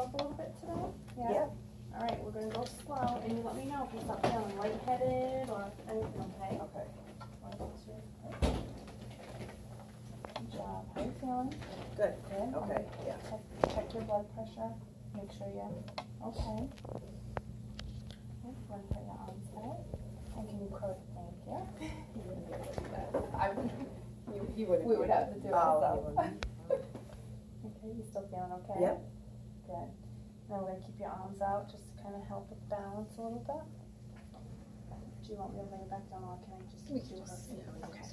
up a little bit today? Yeah. All right, we're gonna go slow, and you let me know if you start feeling lightheaded or anything, okay? Okay. One, two, three. Good job. How you feeling? Good. Good? Okay, yeah. Check, check your blood pressure. Make sure you're okay. Good. Go ahead and put your arms out. And can you quote, thank you. You wouldn't be able to do that. I would, you, you wouldn't. We would have to do it Oh. Okay, you still feeling okay? Yep. Good. Now gonna keep your arms out just to kind of help with balance a little bit. Do you want me to lay back down or can I just We do can just, yeah, we Okay.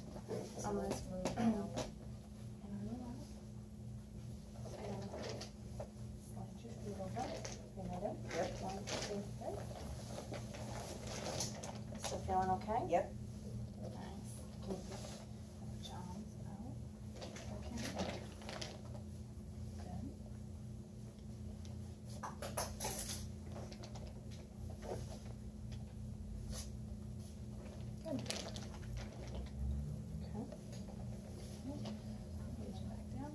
I'm gonna move um, And now. on. And slide your feet over. You ready? Yep. One, two, three. Still feeling okay? Yep. Nice. Can you put your arms out? Okay. Good. Good. Okay. Reach back down.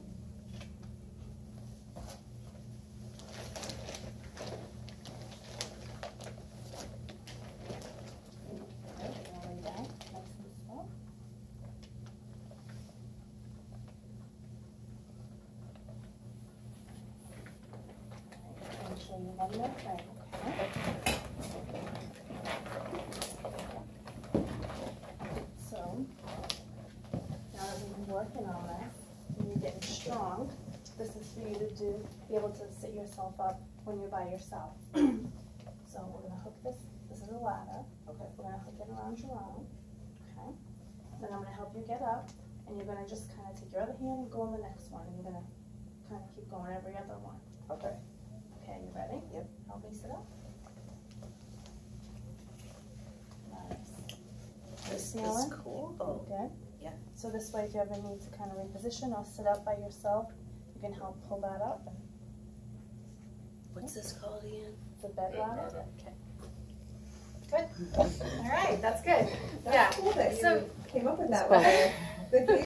Okay, now lay down, nice and slow. So, now that we've been working on this, and you're getting strong, this is for you to do, be able to sit yourself up when you're by yourself. So we're gonna hook this, this is a ladder, Okay. we're gonna hook it around your arm, okay? Then I'm gonna help you get up, and you're gonna just kinda take your other hand and go on the next one, and you're gonna kinda keep going every other one. Okay. Yep. Help me it up. Nice. This Feeling? is cool. Good? Yeah. So this way, if you ever need to kind of reposition or sit up by yourself, you can help pull that up, What's this called again? The a bed ladder. Okay. Good. All right, that's good. Yeah. That's cool that So- you came up with that one. Good